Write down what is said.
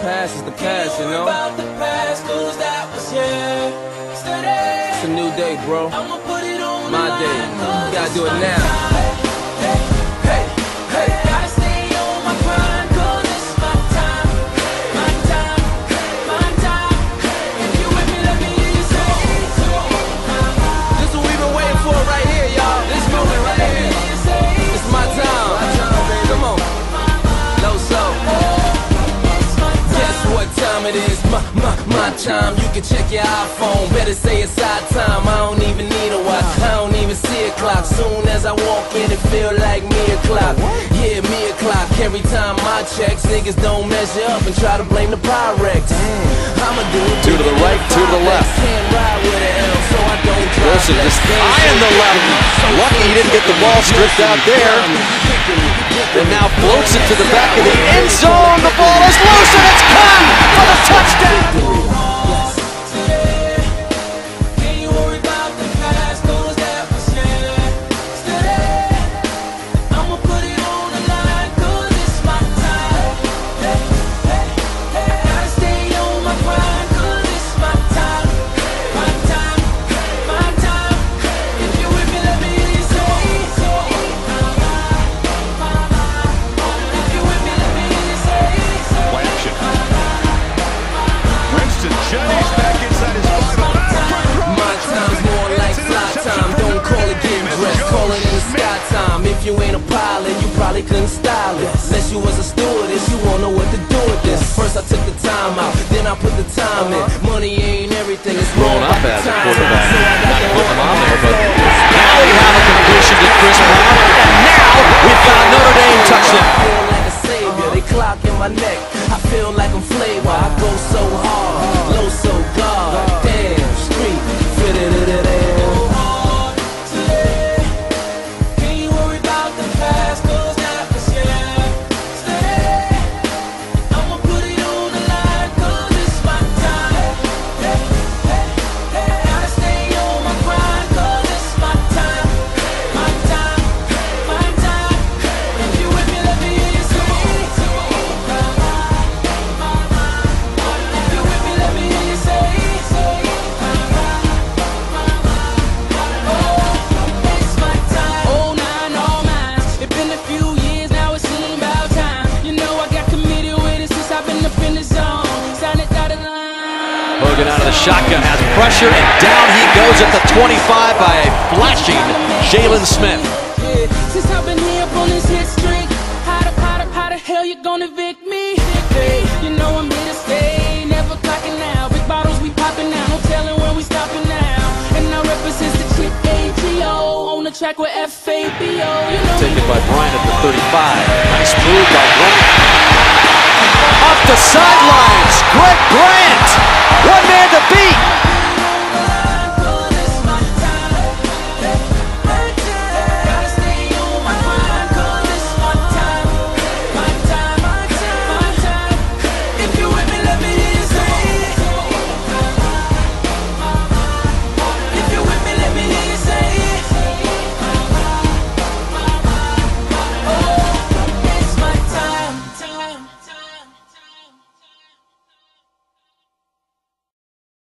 Past is the past, you know? about the past, 'cause that was yesterday. It's a new day, bro. I'ma put it on My day. You gotta do it now. Time. You can check your iPhone. Better say it's our time. I don't even need a watch. I don't even see a clock. Soon as I walk in, it feel like me o'clock. Yeah, me o'clock. Every time I checks, niggas don't measure up and try to blame the Pyrex. I'ma do it. Two to the right, two to the left. Can't ride with an L, so I don't Wilson just eyeing the left. Lucky he didn't get the ball stripped out there. And now floats it to the back of the end zone. The ball is loose and it's caught for the touchdown. Probably couldn't style it. Unless you was a stewardess, you won't know what to do with this. First I took the time out, then I put the time in. Uh-huh. Money ain't out of the shotgun has pressure and down he goes at the 25 by a flashing Jaylon Smith. Since I've been here on this hit streak, how the, how the, how the hell you gonna evict me? You know I'm here to stay, never clocking out. Big bottles we popping now, no telling when we stopping now. And I represent the chick ATO on the track with FABO. You know Taken by Bryant at the 35. Nice move by Bryant the sidelines. Greg Bryant, one man to beat.